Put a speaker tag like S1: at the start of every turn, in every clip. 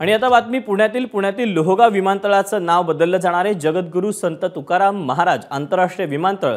S1: आणि आता बातमी पुण्यातील पुण्यातील लोहगाव विमानतळाचं नाव बदललं जाणार आहे. जगद्गुरू संत तुकाराम महाराज आंतरराष्ट्रीय विमानतळ.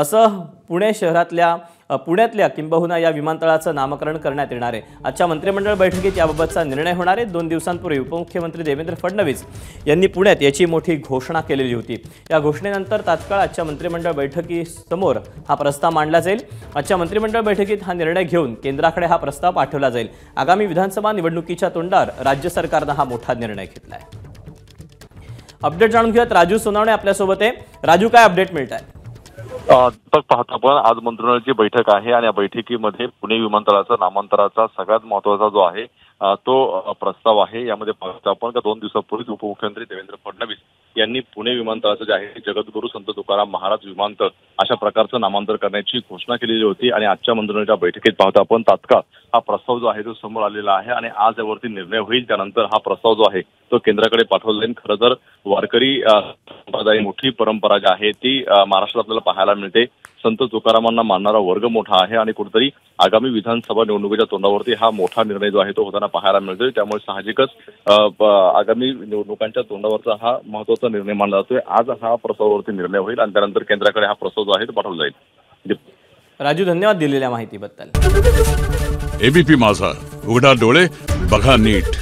S1: असं पुणे शहरातल्या पुण्यातल्या किंबहुना या विमानतळाचं नामकरण करण्यात येणार आहे. आजच्या मंत्रिमंडळ बैठकीत याबाबतचा निर्णय होणार आहे. दोन दिवसांपूर्वी उपमुख्यमंत्री देवेंद्र फडणवीस यांनी पुण्यात याची मोठी घोषणा केलेली होती. या घोषणेनंतर तात्काळ आजच्या मंत्रिमंडळ बैठकीसमोर हा प्रस्ताव मांडला जाईल. आजच्या मंत्रिमंडळ बैठकीत हा निर्णय घेऊन केंद्राकडे हा प्रस्ताव पाठवला जाईल. आगामी विधानसभा निवडणुकीच्या तोंडावर राज्य सरकारनं हा मोठा निर्णय घेतला आहे अपडेट जाणून घेऊयात. राजू सोनावणे आपल्यासोबत आहे. राजू काय अपडेट मिळत आहे
S2: अ, पाहता आज मंत्रिमंडळाची बैठक आहे आणि या बैठकीमध्ये पुणे विमानतळाचा नामांतराचा सगळ्यात महत्त्वाचा जो आहे तो प्रस्ताव आहे. यामध्ये पाहता आपण का दोन दिवसापूर्वीच उपमुख्यमंत्री देवेंद्र फडणवीस यांनी पुणे विमानतळाचं जे आहे जगद्गुरू संत तुकाराम महाराज विमानतळ अशा प्रकारचं नामांतर करण्याची घोषणा केलेली होती आणि आजच्या मंत्रिमंडळाच्या बैठकीत पाहता आपण तात्काळ हा प्रस्ताव जो आहे तो समोर आलेला आहे आणि आज यावरती निर्णय होईल. त्यानंतर हा प्रस्ताव जो आहे तो केंद्राकडे पाठवला जाईल. खरं तर वारकरी संप्रदाय मोठी परंपरा जी आहे ती महाराष्ट्रात आपल्याला पाहायला मिळते. संत तुकारामांना मानणारा वर्ग मोठा आहे आणि कुठेतरी आगामी विधानसभा निवडणुकीच्या तोंडावरती हा मोठा निर्णय जो आहे तो होताना पाहायला मिळतोय. त्यामुळे साहजिकच आगामी निवडणुकांच्या तोंडावरचा हा महत्त्वाचा निर्णय मानला जातोय. आज हा प्रस्तावावरती निर्णय होईल आणि त्यानंतर केंद्राकडे हा प्रस्ताव जो आहे तो पाठवला जाईल.
S1: राजू धन्यवाद दिलेल्या माहितीबद्दल.
S3: एबीपी माझा. उघडा डोळे बघा नीट.